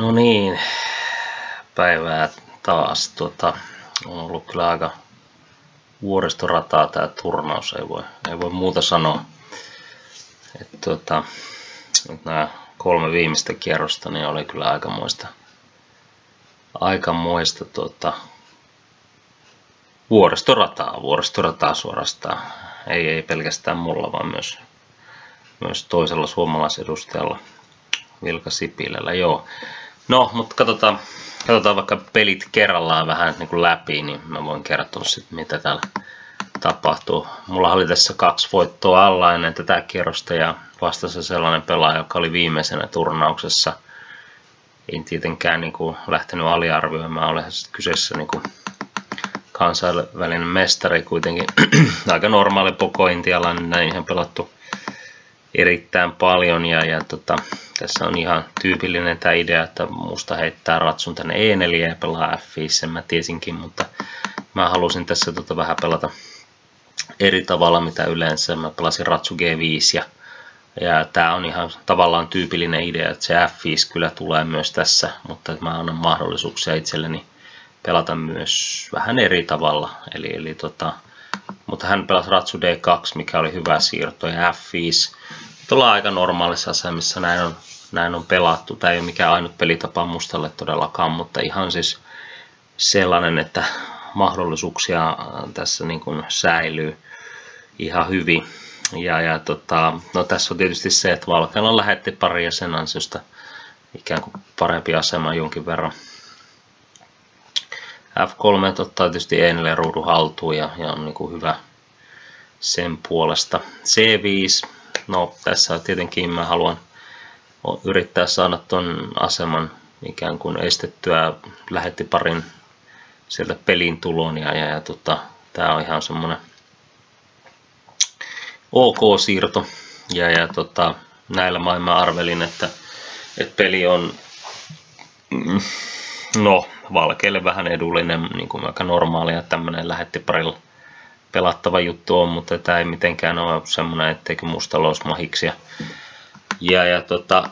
No niin, päivää taas. Tuota, on ollut kyllä aika vuoristorataa tämä turnaus, ei voi, ei voi muuta sanoa. Et tuota, nyt nämä kolme viimeistä kierrosta niin oli kyllä aikamoista, aikamoista tuota, vuoristorataa, vuoristorataa suorastaan. Ei, ei pelkästään mulla, vaan myös, myös toisella suomalaisedustajalla Vilka Sipilällä. Joo, No, mutta katsotaan, katsotaan vaikka pelit kerrallaan vähän niin kuin läpi, niin mä voin kertoa sitten, mitä täällä tapahtuu. Mulla oli tässä kaksi voittoa alla ennen tätä kierrosta ja vastassa sellainen pelaaja, joka oli viimeisenä turnauksessa. En tietenkään niin kuin, lähtenyt aliarvioimaan, olen kyseessä niin kuin, kansainvälinen mestari kuitenkin. Aika normaali poko intialainen, näin ihan pelattu erittäin paljon ja, ja tota, tässä on ihan tyypillinen tämä idea, että musta heittää ratsun tänne E4 ja pelaa F5, sen mä tiesinkin, mutta mä halusin tässä tota vähän pelata eri tavalla mitä yleensä. Mä pelasin ratsu G5 ja, ja tämä on ihan tavallaan tyypillinen idea, että se F5 kyllä tulee myös tässä, mutta mä annan mahdollisuuksia itselleni pelata myös vähän eri tavalla. Eli, eli tota, mutta hän pelasi ratsu D2, mikä oli hyvä siirto, ja F5 ollaan aika normaalissa asemissa, näin on, näin on pelattu. Tämä ei ole mikään ainut pelitapa mustalle todellakaan, mutta ihan siis sellainen, että mahdollisuuksia tässä niin kuin säilyy ihan hyvin. Ja, ja tota, no tässä on tietysti se, että Valkealla lähetti pari ja sen ansiosta ikään kuin parempi asema jonkin verran. F3 ottaa tietysti Enille ruudun haltuun ja, ja on niin kuin hyvä sen puolesta. C5 No tässä tietenkin mä haluan yrittää saada ton aseman ikään kuin estettyä lähetti parin sieltä pelin tulon ja, ja, ja tota, tää on ihan semmonen OK-siirto ja, ja tota, näillä mä arvelin, että, että peli on mm, no, valkeille vähän edullinen, niin kuin aika normaalia tämmöinen lähetti parilla pelattava juttu on, mutta tämä ei mitenkään ole semmoinen, etteikö musta olisi mahiksia. Ja, ja tota,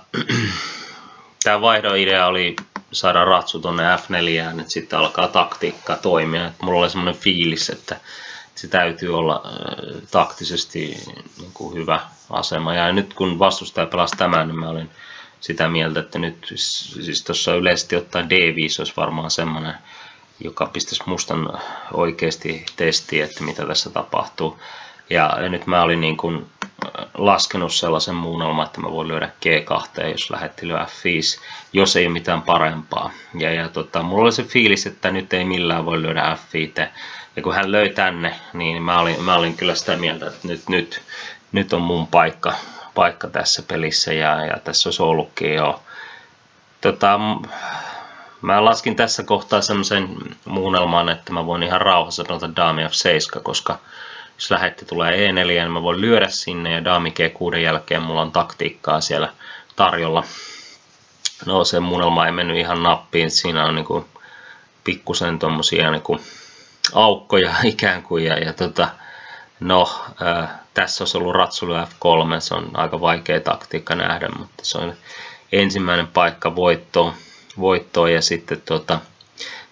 tämä vaihdon idea oli saada ratsu tuonne F4, että sitten alkaa taktiikka toimia. Et mulla oli semmoinen fiilis, että se täytyy olla äh, taktisesti niin kuin hyvä asema. Ja nyt kun vastustaja pelasi tämän, niin mä olin sitä mieltä, että nyt siis tuossa yleisesti ottaen D5 olisi varmaan semmoinen joka pistäisi mustan oikeasti testiin, että mitä tässä tapahtuu. Ja nyt mä olin niin kuin äh, laskenut sellaisen muunnelman, että mä voin lyödä G2, jos lähetti lyö F5, jos ei ole mitään parempaa. Ja, ja tota, mulla oli se fiilis, että nyt ei millään voi lyödä F5. Ja kun hän löi tänne, niin mä olin, mä olin kyllä sitä mieltä, että nyt, nyt, nyt on mun paikka, paikka tässä pelissä ja, ja tässä olisi ollutkin jo. Tota, Mä laskin tässä kohtaa semmoisen muunnelman, että mä voin ihan rauhassa pelata Dami F7, koska jos lähetti tulee E4, niin mä voin lyödä sinne ja Dami G6 jälkeen mulla on taktiikkaa siellä tarjolla. No se muunnelma ei mennyt ihan nappiin, siinä on niinku pikkusen tommosia niinku aukkoja ikään kuin ja, ja tota, no äh, tässä olisi ollut ratsulu F3, se on aika vaikea taktiikka nähdä, mutta se on ensimmäinen paikka voittoon voittoon ja sitten tuota,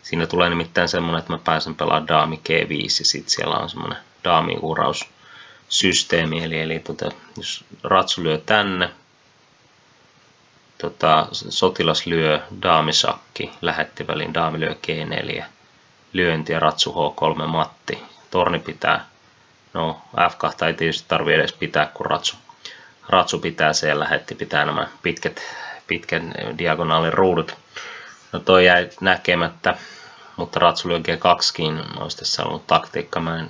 siinä tulee nimittäin semmoinen, että mä pääsen pelaamaan daami G5 ja sitten siellä on semmoinen daami systeemi, eli, eli tuota, jos ratsu lyö tänne, tota, sotilas lyö daamisakki, lähetti väliin daami lyö G4, lyönti ja ratsu H3 matti, torni pitää, no F2 ei tietysti tarvi edes pitää, kun ratsu, ratsu pitää siellä, lähetti pitää nämä pitkät, pitkän diagonaalin ruudut No toi jäi näkemättä, mutta Ratsulion G2kin olisi tässä ollut taktiikka. Mä en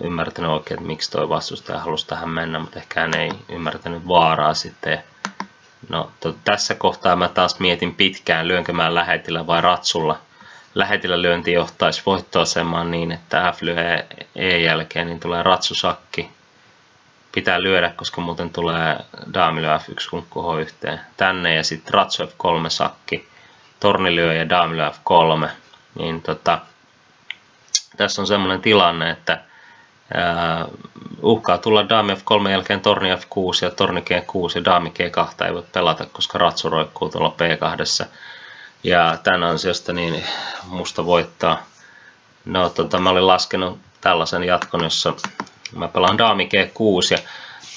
ymmärtänyt oikein, että miksi toi vastustaja halusi tähän mennä, mutta ehkä hän ei ymmärtänyt vaaraa sitten. No to, tässä kohtaa mä taas mietin pitkään, lyönkö mä lähetillä vai ratsulla. Lähetillä lyönti johtaisi voittoasemaan niin, että F lyö E jälkeen, niin tulee ratsusakki. Pitää lyödä, koska muuten tulee daami lyö F1 kunkku H yhteen. Tänne ja sitten ratsu F3 sakki tornilyö ja f 3, niin tota, tässä on semmoinen tilanne, että, uhkaa tulla daami F3 jälkeen torni F6 ja torni G6 ja daami G2 ei voi pelata, koska ratsu roikkuu tuolla P2. Ja tämän ansiosta niin musta voittaa. No, tota, mä olin laskenut tällaisen jatkon, jossa mä pelaan daami G6 ja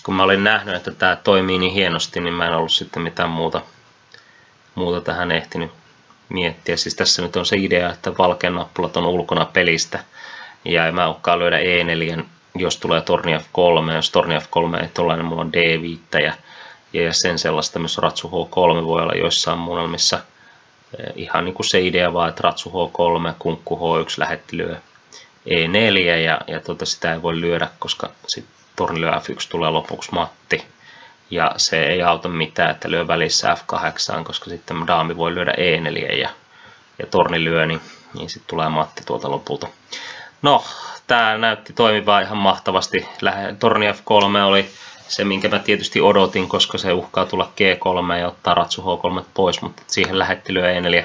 kun mä olin nähnyt, että tämä toimii niin hienosti, niin mä en ollut sitten mitään muuta, muuta tähän ehtinyt miettiä. Siis tässä nyt on se idea, että valkean nappulat on ulkona pelistä. Ja mä uhkaan lyödä E4, jos tulee torni F3, jos torni F3 ei tule, niin mulla on D5 ja, ja sen sellaista myös ratsu H3 voi olla joissain muunnelmissa ihan niin kuin se idea vaan, että ratsu H3, kunkku H1 lähetti lyö E4 ja, ja tuota, sitä ei voi lyödä, koska sitten torni lyö F1 tulee lopuksi matti. Ja se ei auta mitään, että lyö välissä F8, koska sitten daami voi lyödä E4 ja, ja torni lyö, niin, niin sitten tulee matti tuolta lopulta. No, tämä näytti toimivaa ihan mahtavasti. Torni F3 oli se, minkä mä tietysti odotin, koska se uhkaa tulla G3 ja ottaa ratsu H3 pois, mutta siihen lähetti lyö E4.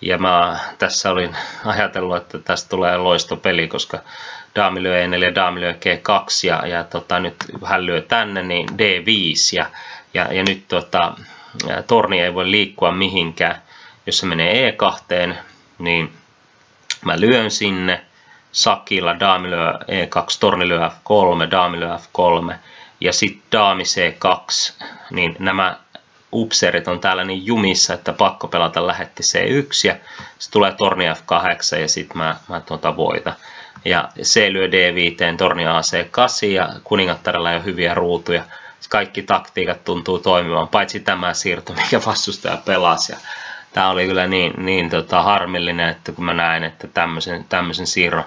Ja mä tässä olin ajatellut, että tästä tulee loistopeli, koska daami lyö E4 ja daami lyö G2 ja, ja tota, nyt hän lyö tänne, niin D5 ja, ja, ja nyt tota, torni ei voi liikkua mihinkään. Jos se menee E2, niin mä lyön sinne sakilla, daami lyö E2, torni lyö F3, daami lyö F3 ja sitten daami C2, niin nämä upseerit on täällä niin jumissa, että pakko pelata lähetti C1 ja se tulee torni F8 ja sitten mä, mä tuota voitan. Ja C lyö D5, torni AC8 ja kuningattarella ei ole hyviä ruutuja. Kaikki taktiikat tuntuu toimivan, paitsi tämä siirto, mikä vastustaja pelasi. Ja tämä oli kyllä niin, niin tota, harmillinen, että kun mä näin, että tämmöisen, tämmöisen siirron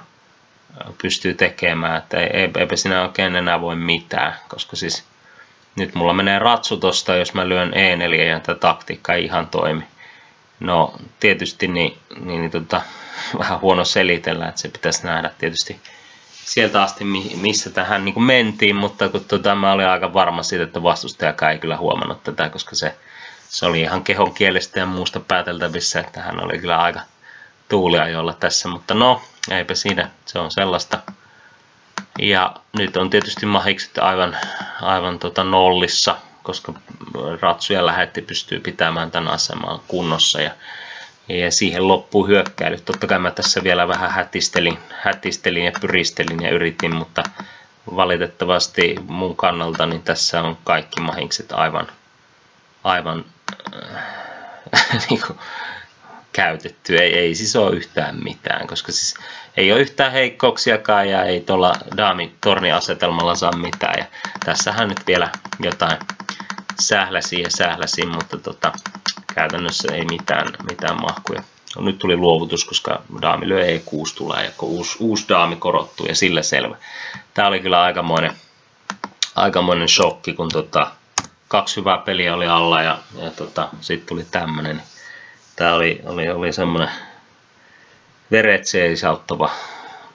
pystyy tekemään, että ei, eipä siinä oikein enää voi mitään, koska siis nyt mulla menee ratsu tosta, jos mä lyön E4 ja tämä taktiikka ei ihan toimi. No tietysti niin, niin, niin tota, vähän huono selitellä, että se pitäisi nähdä tietysti sieltä asti, missä tähän niin kuin mentiin, mutta kun tota, mä olin aika varma siitä, että vastustajakaan ei kyllä huomannut tätä, koska se, se oli ihan kehon kielestä ja muusta pääteltävissä, että hän oli kyllä aika tuuliajolla tässä, mutta no, eipä siinä, se on sellaista. Ja nyt on tietysti mahikset aivan, aivan tota nollissa, koska ratsuja lähetti pystyy pitämään tämän aseman kunnossa ja, ja siihen loppuu hyökkäily. Totta kai mä tässä vielä vähän hätistelin, hätistelin ja pyristelin ja yritin, mutta valitettavasti mun kannalta niin tässä on kaikki mahikset aivan, aivan äh, niin kuin, käytetty. Ei, ei siis ole yhtään mitään, koska siis ei ole yhtään heikkouksiakaan ja ei tuolla daami-torniasetelmalla saa mitään. Ja tässähän nyt vielä jotain sähläsi ja sähläsi, mutta tota, käytännössä ei mitään, mitään mahkuja. No, nyt tuli luovutus, koska daami lyö E6 tulee ja uusi, uusi daami korottuu ja sillä selvä. Tämä oli kyllä aikamoinen, aikamoinen shokki, kun tota, kaksi hyvää peliä oli alla ja, ja tota, sitten tuli tämmöinen. Tämä oli, oli, oli semmoinen veret seisauttava,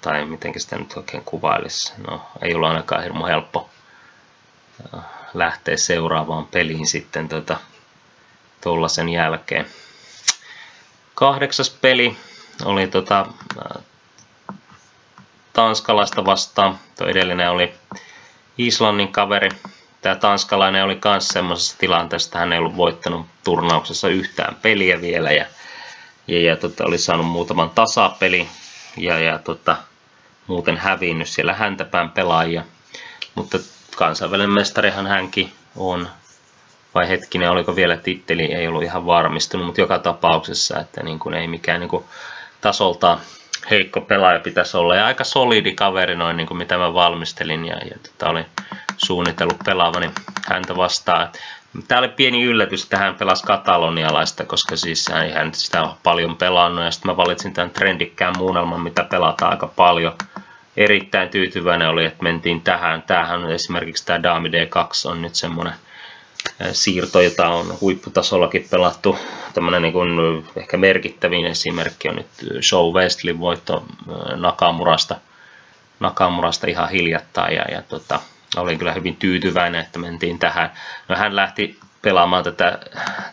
tai miten sitä nyt oikein kuvailisi. No, ei ollut ainakaan hirmu helppo äh, lähteä seuraavaan peliin sitten tota, tuolla sen jälkeen. Kahdeksas peli oli äh, tanskalaista vastaan. Tuo edellinen oli Islannin kaveri. Tämä tanskalainen oli myös semmoisessa tilanteessa, hän ei ollut voittanut turnauksessa yhtään peliä vielä. Ja ja, ja tota, oli saanut muutaman tasapeli ja, ja tota, muuten hävinnyt siellä häntäpään pelaajia. Mutta kansainvälinen mestarihan hänkin on. Vai hetkinen, oliko vielä titteli, ei ollut ihan varmistunut, mutta joka tapauksessa, että niin kuin ei mikään niin kuin tasolta heikko pelaaja pitäisi olla. Ja aika solidi kaveri noin, niin kuin mitä mä valmistelin ja, ja tota, olin suunnitellut pelaavani häntä vastaan. Tämä oli pieni yllätys, että hän pelasi katalonialaista, koska siis hän, hän sitä on paljon pelannut ja sitten mä valitsin tämän trendikkään muunnelman, mitä pelataan aika paljon. Erittäin tyytyväinen oli, että mentiin tähän. Tämähän esimerkiksi tämä Dami D2 on nyt semmoinen siirto, jota on huipputasollakin pelattu. Tämmöinen niin kuin ehkä merkittävin esimerkki on nyt Show Westlin voitto Nakamurasta, Nakamurasta ihan hiljattain. Ja, ja tota, olin kyllä hyvin tyytyväinen, että mentiin tähän. No hän lähti pelaamaan tätä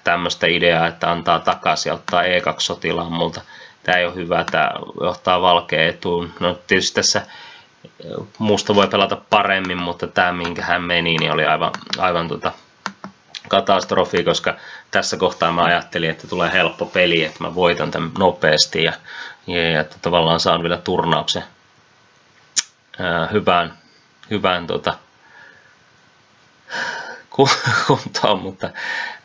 tämmöistä ideaa, että antaa takaisin ja ottaa E2-sotilaan multa. Tämä ei ole hyvä, tämä johtaa valkea etuun. No tietysti tässä musta voi pelata paremmin, mutta tämä minkä hän meni, niin oli aivan, aivan tota, katastrofi, koska tässä kohtaa mä ajattelin, että tulee helppo peli, että mä voitan tämän nopeasti ja, ja, ja että tavallaan saan vielä turnauksen ää, hyvään, hyvään tota, kuntoon, mutta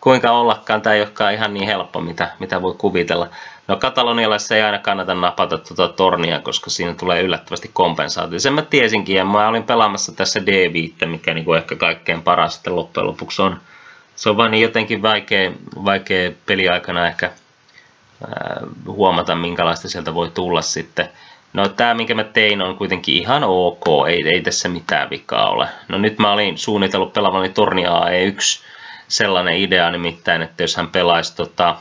kuinka ollakaan tämä ei olekaan ihan niin helppo, mitä, mitä voi kuvitella. No Katalonialaisessa ei aina kannata napata tuota tornia, koska siinä tulee yllättävästi kompensaatio. Sen mä tiesinkin ja mä olin pelaamassa tässä D5, mikä niin kuin ehkä kaikkein paras sitten loppujen lopuksi on. Se on vain niin jotenkin vaikea, vaikea peliaikana ehkä ää, huomata, minkälaista sieltä voi tulla sitten. No tämä, minkä mä tein, on kuitenkin ihan ok, ei, ei tässä mitään vikaa ole. No nyt mä olin suunnitellut pelaavani Torni AE1 sellainen idea nimittäin, että jos hän pelaisi tota,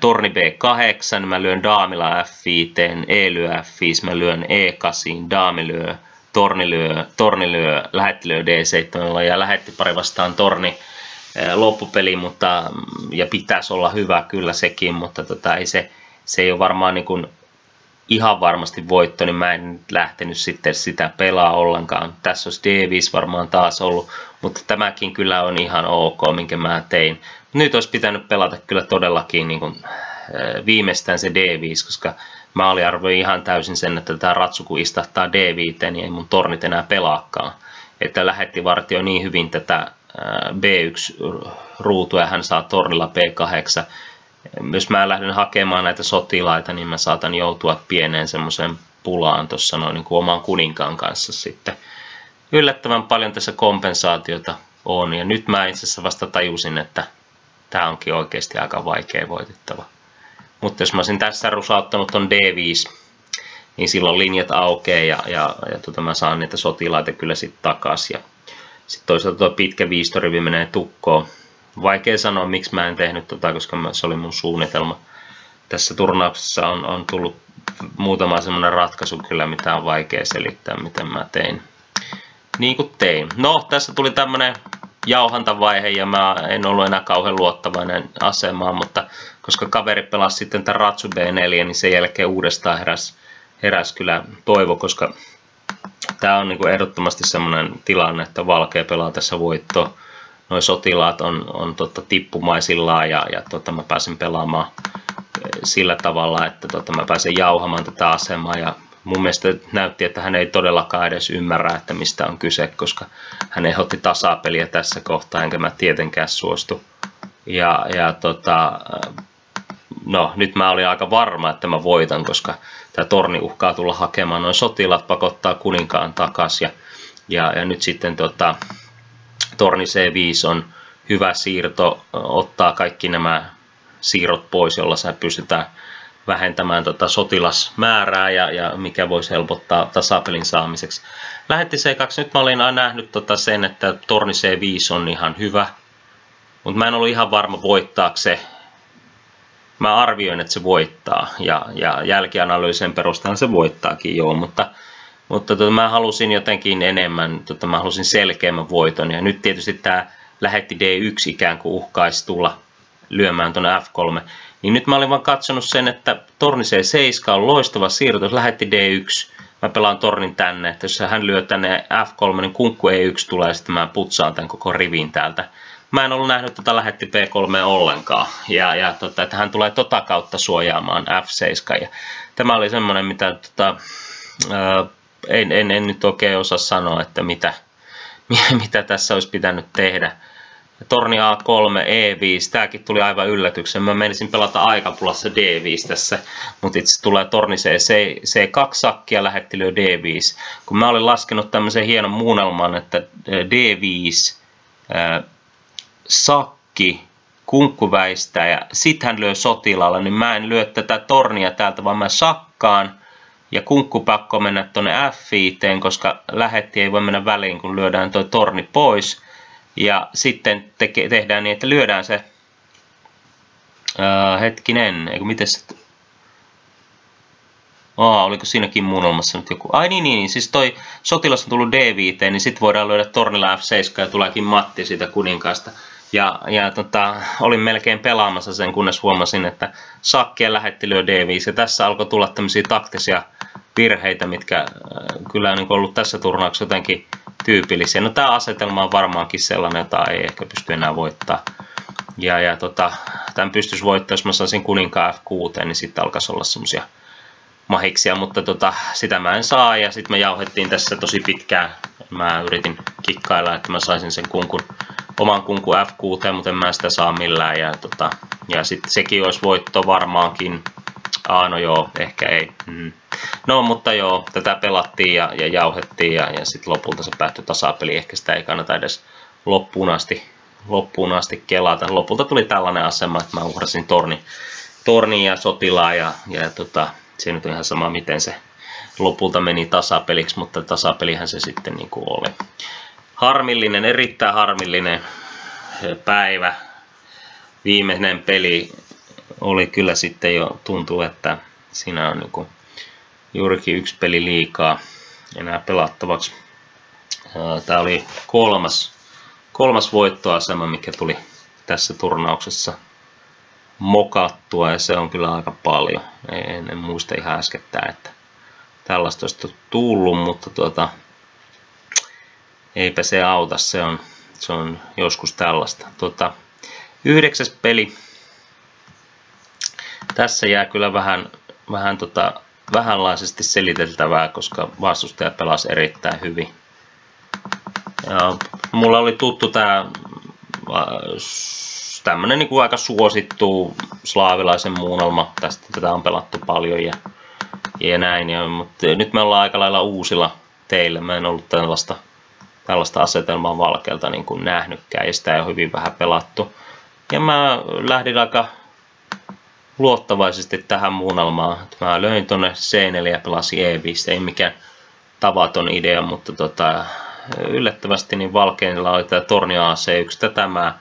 torni B8, niin mä lyön daamilla F5, E lyö F5, mä lyön E8, daami lyö, torni lyö, torni lyö, lähetti lyö D7 ja lähetti pari vastaan torni loppupeli, mutta, ja pitäisi olla hyvä kyllä sekin, mutta tota, ei se, se ei ole varmaan niin kuin ihan varmasti voitto, niin mä en lähtenyt sitten sitä pelaa ollenkaan. Tässä olisi D5 varmaan taas ollut, mutta tämäkin kyllä on ihan ok, minkä mä tein. Nyt olisi pitänyt pelata kyllä todellakin niin kuin, viimeistään se D5, koska mä olin ihan täysin sen, että tämä ratsu kun istahtaa D5, niin ei mun tornit enää pelaakaan. Että lähetti vartio niin hyvin tätä B1-ruutua ja hän saa tornilla B8, jos mä lähden hakemaan näitä sotilaita, niin mä saatan joutua pieneen semmoiseen pulaan tuossa noin niin kuin oman kuninkaan kanssa sitten. Yllättävän paljon tässä kompensaatiota on, ja nyt mä itse asiassa vasta tajusin, että tämä onkin oikeasti aika vaikea voitettava. Mutta jos mä olisin tässä rusauttanut ton D5, niin silloin linjat aukeaa ja, ja, ja tota, mä saan niitä sotilaita kyllä sitten takaisin. Sitten toisaalta tuo pitkä viistorivi menee tukkoon vaikea sanoa, miksi mä en tehnyt tota, koska se oli mun suunnitelma. Tässä turnauksessa on, on tullut muutama semmoinen ratkaisu kyllä, mitä on vaikea selittää, miten mä tein. Niin kuin tein. No, tässä tuli tämmönen jauhantavaihe ja mä en ollut enää kauhean luottavainen asemaan, mutta koska kaveri pelasi sitten tämän Ratsu B4, niin sen jälkeen uudestaan heräs, heräs kyllä toivo, koska tämä on niin ehdottomasti semmoinen tilanne, että Valkea pelaa tässä voittoa noin sotilaat on, on totta, tippumaisillaan ja, ja tota, mä pääsin pelaamaan eh, sillä tavalla, että tota, mä pääsin jauhamaan tätä asemaa ja mun mielestä näytti, että hän ei todellakaan edes ymmärrä, että mistä on kyse, koska hän ehdotti tasapeliä tässä kohtaa, enkä mä tietenkään suostu. Ja, ja tota, no, nyt mä olin aika varma, että mä voitan, koska tämä torni uhkaa tulla hakemaan. Noin sotilaat pakottaa kuninkaan takas ja, ja, ja nyt sitten tota, torni C5 on hyvä siirto, ottaa kaikki nämä siirrot pois, jolla sä pystytään vähentämään tota sotilasmäärää ja, ja mikä voisi helpottaa tasapelin saamiseksi. Lähetti C2, nyt mä olin nähnyt tota sen, että torni C5 on ihan hyvä, mutta mä en ollut ihan varma voittaako se. Mä arvioin, että se voittaa ja, ja jälkianalyysin perusteella se voittaakin joo, mutta mutta tota, mä halusin jotenkin enemmän, tota, mä halusin selkeämmän voiton. Ja nyt tietysti tämä lähetti D1 ikään kuin uhkaisi tulla lyömään tuonne F3. Niin nyt mä olin vaan katsonut sen, että torni C7 on loistava siirto, lähetti D1. Mä pelaan tornin tänne, että jos hän lyö tänne F3, niin kunkku E1 tulee, ja sitten mä putsaan tämän koko rivin täältä. Mä en ollut nähnyt tätä lähetti P3 ollenkaan, ja, ja tota, että hän tulee tota kautta suojaamaan F7. Ja tämä oli semmoinen, mitä tota, en, en, en nyt oikein osaa sanoa, että mitä, mitä tässä olisi pitänyt tehdä. Torni A3, E5, tämäkin tuli aivan yllätyksen. Mä menisin pelata aikapulassa D5 tässä, mutta itse tulee torni C, C, C2 sakkia lähetti lyö D5. Kun mä olin laskenut tämmöisen hienon muunnelman, että D5, äh, sakki, kunkku väistää ja sit hän lyö sotilaalla, niin mä en lyö tätä tornia täältä, vaan mä sakkaan ja kunkku pakko mennä tuonne F5, koska lähetti ei voi mennä väliin, kun lyödään tuo torni pois. Ja sitten teke, tehdään niin, että lyödään se, ää, hetkinen, eikö miten se, Aa, oliko siinäkin muunnelmassa nyt joku? Ai niin, niin, niin, siis toi sotilas on tullut D5, niin sitten voidaan lyödä tornilla F7 ja tuleekin Matti siitä kuninkaasta. Ja, ja tota, olin melkein pelaamassa sen, kunnes huomasin, että sakkia lähetti lyö D5. Ja tässä alkoi tulla tämmöisiä taktisia virheitä, mitkä kyllä on niin ollut tässä turnauksessa jotenkin tyypillisiä. No tämä asetelma on varmaankin sellainen, jota ei ehkä pysty enää voittaa. Ja, ja tota, tämän pystyisi voittaa, jos mä saisin kuninkaan F6, niin sitten alkaisi olla semmoisia mahiksia, mutta tota, sitä mä en saa ja sitten me jauhettiin tässä tosi pitkään. Mä yritin kikkailla, että mä saisin sen kunkun, oman kunkun F6, mutta en mä sitä saa millään. Ja, tota, ja sitten sekin olisi voitto varmaankin. Aa, no joo, ehkä ei. Mm. No, mutta joo, tätä pelattiin ja, ja jauhettiin ja, ja sitten lopulta se päättyi tasapeli. Ehkä sitä ei kannata edes loppuun asti, loppuun asti kelata. Lopulta tuli tällainen asema, että mä uhrasin torni, torni ja sotilaa ja, ja tota, se nyt on ihan sama, miten se lopulta meni tasapeliksi, mutta tasapelihän se sitten niin kuin oli. Harmillinen, erittäin harmillinen päivä. Viimeinen peli oli kyllä sitten jo, tuntuu, että siinä on niin juurikin yksi peli liikaa enää pelattavaksi. Tämä oli kolmas, kolmas voittoasema, mikä tuli tässä turnauksessa mokattua ja se on kyllä aika paljon. En, en muista ihan äskettäin, että tällaista olisi tullut, mutta tuota, eipä se auta, se on, se on joskus tällaista. Tuota, yhdeksäs peli. Tässä jää kyllä vähän, vähän tota, vähänlaisesti seliteltävää, koska vastustaja pelasi erittäin hyvin. Ja mulla oli tuttu tämä tämmöinen niin aika suosittu slaavilaisen muunnelma. Tästä tätä on pelattu paljon ja, ja näin. Ja, mutta nyt me ollaan aika lailla uusilla teillä. Mä en ollut tällaista, tällaista asetelmaa valkealta niin kuin nähnytkään ja sitä ei ole hyvin vähän pelattu. Ja mä lähdin aika luottavaisesti tähän muunnelmaan. Mä löin tonne C4 ja pelasin E5. Ei mikään tavaton idea, mutta tota, yllättävästi niin valkeilla oli tämä torni AC1. Tätä mä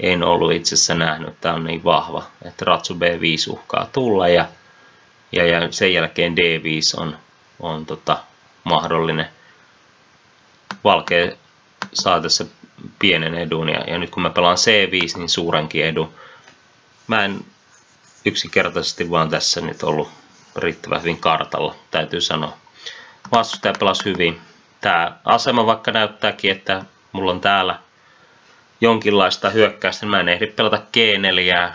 en ollut itse asiassa nähnyt, tämä on niin vahva, että ratsu B5 uhkaa tulla ja, ja, ja sen jälkeen D5 on, on tota, mahdollinen. Valkea saa tässä pienen edun ja, ja nyt kun mä pelaan C5, niin suurenkin edun. Mä en yksinkertaisesti vaan tässä nyt ollut riittävän hyvin kartalla, täytyy sanoa. Vastustaja pelasi hyvin. Tämä asema vaikka näyttääkin, että mulla on täällä jonkinlaista hyökkäystä. Mä en ehdi pelata G4,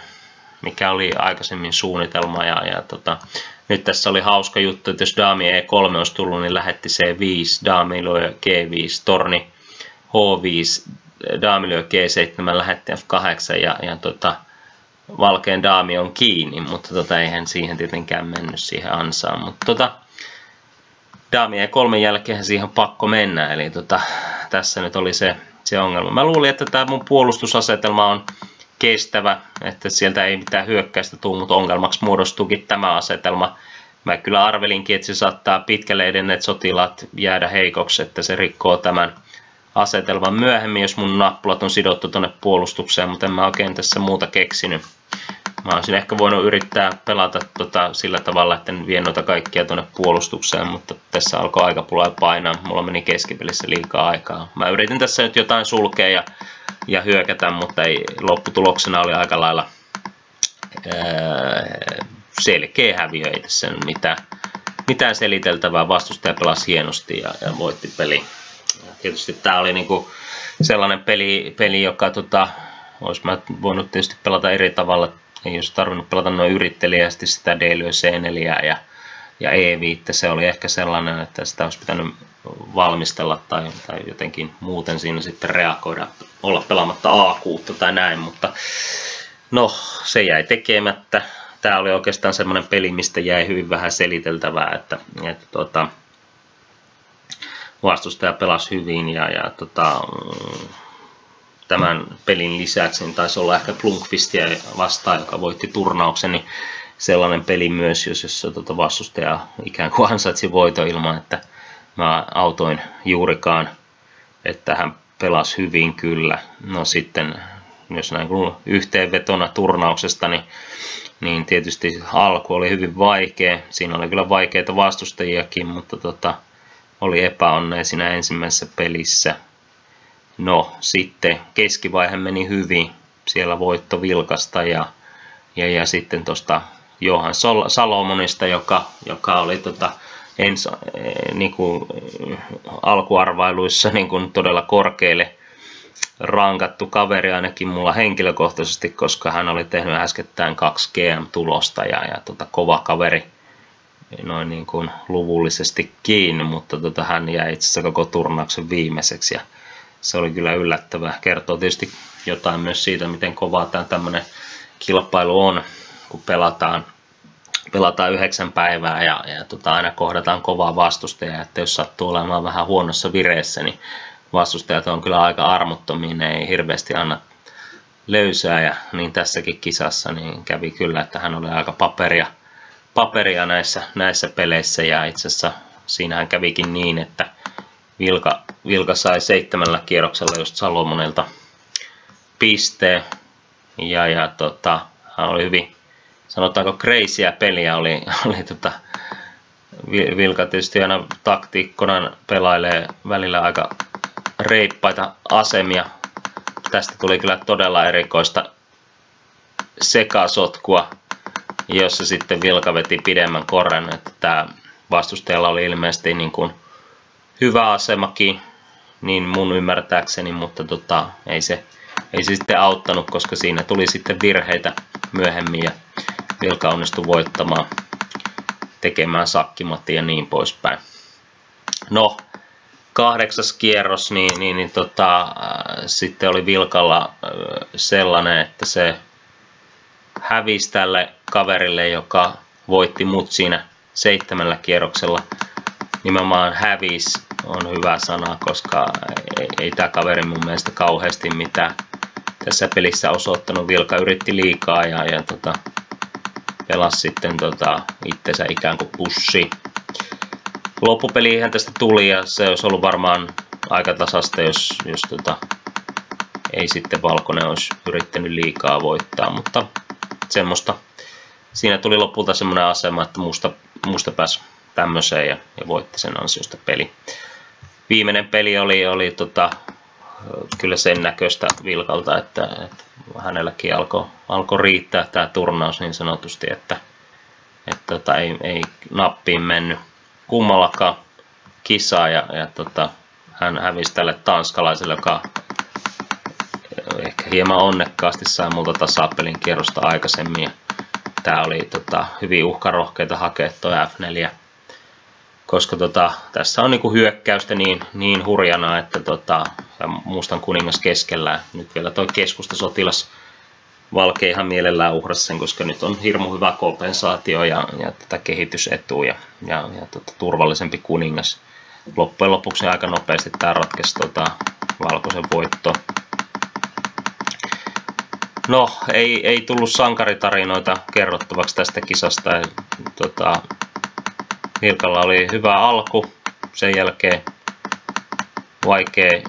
mikä oli aikaisemmin suunnitelma. Ja, ja tota, nyt tässä oli hauska juttu, että jos daami E3 olisi tullut, niin lähetti C5, daami lyö G5, torni H5, daami lyö G7, lähetti F8 ja, ja tota, valkeen daami on kiinni, mutta tota, eihän siihen tietenkään mennyt siihen ansaan. Mutta tota, daami E3 jälkeen siihen pakko mennä, eli tota, tässä nyt oli se se ongelma. Mä luulin, että tämä mun puolustusasetelma on kestävä, että sieltä ei mitään hyökkäistä tule, mutta ongelmaksi muodostuukin tämä asetelma. Mä kyllä arvelinkin, että se saattaa pitkälle edenneet sotilaat jäädä heikoksi, että se rikkoo tämän asetelman myöhemmin, jos mun nappulat on sidottu tuonne puolustukseen, mutta en mä oikein tässä muuta keksinyt. Mä olisin ehkä voinut yrittää pelata tota sillä tavalla, että en vie noita kaikkia tuonne puolustukseen, mutta tässä alkoi aika pulaa painaa. Mulla meni keskipelissä liikaa aikaa. Mä yritin tässä nyt jotain sulkea ja, ja hyökätä, mutta ei, lopputuloksena oli aika lailla ää, selkeä häviö. Ei tässä mitään, mitään seliteltävää. Vastustaja pelasi hienosti ja, ja voitti peli. Ja tietysti tämä oli niinku sellainen peli, peli joka tota, olisi mä voinut tietysti pelata eri tavalla ei olisi tarvinnut pelata noin yrittelijästi sitä d C4 ja, ja E5. Se oli ehkä sellainen, että sitä olisi pitänyt valmistella tai, tai jotenkin muuten siinä sitten reagoida, olla pelaamatta A6 tai näin, mutta no se jäi tekemättä. Tämä oli oikeastaan semmoinen peli, mistä jäi hyvin vähän seliteltävää, että, että tuota, vastustaja pelasi hyvin ja, ja tota, tämän pelin lisäksi niin taisi olla ehkä Plunkvistia vastaan, joka voitti turnauksen, niin sellainen peli myös, jos, jos tuota vastustaja ikään kuin ansaitsi voito ilman, että mä autoin juurikaan, että hän pelasi hyvin kyllä. No sitten, jos näin yhteenvetona turnauksesta, niin, niin tietysti alku oli hyvin vaikea. Siinä oli kyllä vaikeita vastustajiakin, mutta tota, oli epäonnea siinä ensimmäisessä pelissä. No sitten keskivaihe meni hyvin, siellä voitto vilkasta ja, ja, ja sitten tuosta Johan Salomonista, joka, joka oli tota, ens, niin kuin, alkuarvailuissa niin kuin todella korkealle rankattu kaveri ainakin mulla henkilökohtaisesti, koska hän oli tehnyt äskettäin kaksi GM-tulosta ja, ja tota, kova kaveri noin niin kuin luvullisesti kiinni, mutta tota, hän jäi itse asiassa koko turnauksen viimeiseksi ja se oli kyllä yllättävää. Kertoo tietysti jotain myös siitä, miten kovaa tämä tämmöinen kilpailu on, kun pelataan, pelataan yhdeksän päivää ja, ja tota, aina kohdataan kovaa vastustajaa, että jos sattuu olemaan vähän huonossa vireessä, niin vastustajat on kyllä aika armottomia, ne ei hirveästi anna löysää ja niin tässäkin kisassa niin kävi kyllä, että hän oli aika paperia, paperia näissä, näissä peleissä. Ja itse asiassa siinähän kävikin niin, että Vilka, Vilka sai seitsemällä kierroksella just Salomonelta pisteen ja, ja tota, hän oli hyvin, sanotaanko crazyä peliä oli, oli tota, Vilka tietysti aina taktiikkona pelailee välillä aika reippaita asemia. Tästä tuli kyllä todella erikoista sekasotkua, jossa sitten Vilka veti pidemmän korren, että tämä vastustajalla oli ilmeisesti niin kuin hyvä asemakin, niin mun ymmärtääkseni, mutta tota, ei, se, ei se sitten auttanut, koska siinä tuli sitten virheitä myöhemmin ja Vilka onnistui voittamaan, tekemään sakkimatti ja niin poispäin. No, kahdeksas kierros, niin, niin, niin tota, äh, sitten oli Vilkalla äh, sellainen, että se hävisi tälle kaverille, joka voitti mut siinä seitsemällä kierroksella. Nimenomaan hävisi on hyvä sana, koska ei, ei tämä kaveri mun mielestä kauheasti mitään tässä pelissä osoittanut. Vilka yritti liikaa ja, ja tota, pelasi sitten tota, itsensä ikään kuin pussi loppupelihän tästä tuli ja se olisi ollut varmaan aika tasasta, jos, jos tota, ei sitten Valkonen olisi yrittänyt liikaa voittaa, mutta semmoista. Siinä tuli lopulta semmoinen asema, että musta, musta pääsi tämmöiseen ja, ja voitti sen ansiosta peli. Viimeinen peli oli, oli tota, kyllä sen näköistä Vilkalta, että, että hänelläkin alkoi alko riittää tämä turnaus niin sanotusti, että, että tota, ei, ei nappiin mennyt kummallakaan kisaa ja, ja tota, hän hävisi tälle tanskalaiselle, joka ehkä hieman onnekkaasti sai multa tasapelin kierrosta aikaisemmin. Tää oli tota, hyvin uhkarohkeita hakea tuo F4, koska tota, tässä on niinku hyökkäystä niin, niin hurjana, että tota, mustan kuningas keskellä. Nyt vielä tuo keskustasotilas Valke ihan mielellään uhrasi sen, koska nyt on hirmu hyvä kompensaatio ja, ja tätä kehitysetu ja, ja, ja tota, turvallisempi kuningas. Loppujen lopuksi aika nopeasti tämä ratkesi tota, valkoisen voitto. No, ei, ei tullut sankaritarinoita kerrottavaksi tästä kisasta. Tota, Hilkalla oli hyvä alku, sen jälkeen vaikea,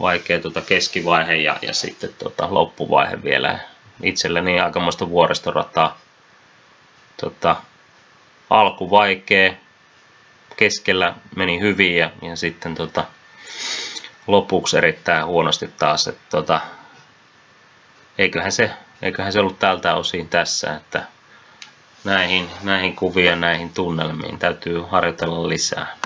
vaikea tota keskivaihe ja, ja sitten tota loppuvaihe vielä itselleni aikamoista vuoristorataa. Tota, alku vaikea, keskellä meni hyvin ja, ja sitten tota, lopuksi erittäin huonosti taas. Että, tota, eiköhän, se, eiköhän se ollut tältä osin tässä, että näihin, näihin kuviin ja näihin tunnelmiin täytyy harjoitella lisää.